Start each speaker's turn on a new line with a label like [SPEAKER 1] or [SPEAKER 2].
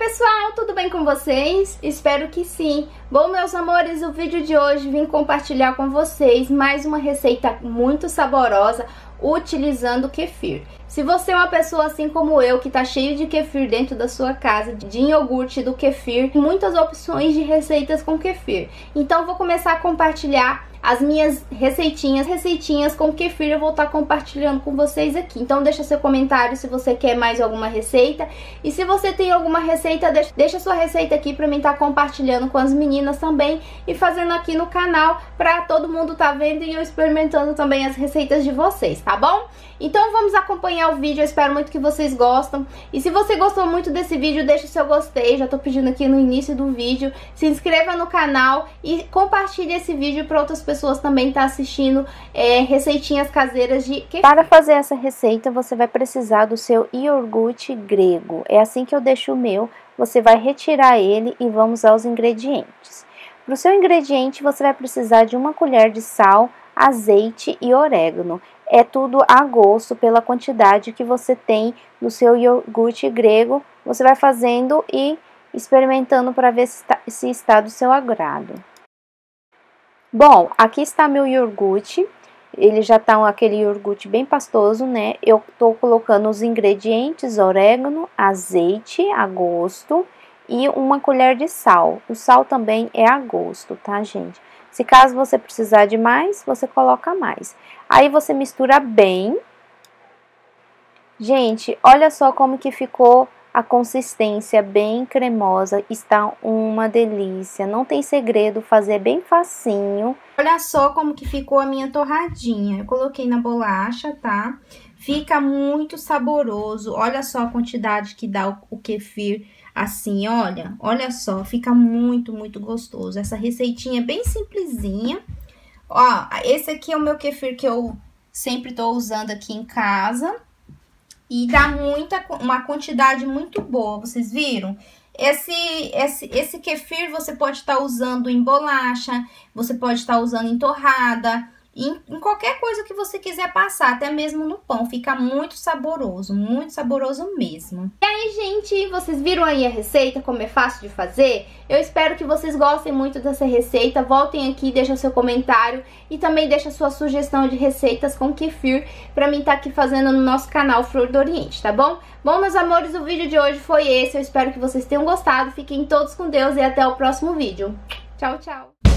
[SPEAKER 1] pessoal, tudo bem com vocês? Espero que sim. Bom, meus amores, o vídeo de hoje vim compartilhar com vocês mais uma receita muito saborosa utilizando kefir. Se você é uma pessoa assim como eu, que tá cheio de kefir dentro da sua casa, de iogurte do kefir, muitas opções de receitas com kefir. Então vou começar a compartilhar as minhas receitinhas, receitinhas com kefir eu vou estar compartilhando com vocês aqui. Então deixa seu comentário se você quer mais alguma receita. E se você tem alguma receita, deixa, deixa sua receita aqui para mim estar compartilhando com as meninas também e fazendo aqui no canal para todo mundo tá vendo e eu experimentando também as receitas de vocês, tá bom? Então vamos acompanhar o vídeo, eu espero muito que vocês gostam. E se você gostou muito desse vídeo, deixa o seu gostei, já tô pedindo aqui no início do vídeo. Se inscreva no canal e compartilhe esse vídeo para outras pessoas também estar tá assistindo é, receitinhas caseiras de.
[SPEAKER 2] Para fazer essa receita, você vai precisar do seu iogurte grego. É assim que eu deixo o meu. Você vai retirar ele e vamos aos ingredientes. Para o seu ingrediente, você vai precisar de uma colher de sal, azeite e orégano é tudo a gosto pela quantidade que você tem do seu iogurte grego. Você vai fazendo e experimentando para ver se está, se está do seu agrado. Bom, aqui está meu iogurte. Ele já está aquele iogurte bem pastoso, né? Eu estou colocando os ingredientes: orégano, azeite a gosto e uma colher de sal. O sal também é a gosto, tá, gente? Se caso você precisar de mais, você coloca mais. Aí você mistura bem. Gente, olha só como que ficou a consistência bem cremosa, está uma delícia. Não tem segredo, fazer bem facinho.
[SPEAKER 1] Olha só como que ficou a minha torradinha. Eu coloquei na bolacha, tá? Fica muito saboroso. Olha só a quantidade que dá o, o kefir assim, olha. Olha só, fica muito, muito gostoso. Essa receitinha é bem simplesinha. Ó, esse aqui é o meu kefir que eu sempre tô usando aqui em casa. E dá muita, uma quantidade muito boa, vocês viram? Esse, esse, esse kefir você pode estar tá usando em bolacha, você pode estar tá usando em torrada, em, em, qualquer coisa que você quiser passar, até mesmo no pão. Fica muito saboroso, muito saboroso mesmo. E aí, gente, vocês viram aí a receita, como é fácil de fazer? Eu espero que vocês gostem muito dessa receita. Voltem aqui, deixa seu comentário e também deixa sua sugestão de receitas com kefir pra mim estar tá aqui fazendo no nosso canal Flor do Oriente, tá bom? Bom, meus amores, o vídeo de hoje foi esse. Eu espero que vocês tenham gostado. Fiquem todos com Deus e até o próximo vídeo. Tchau, tchau!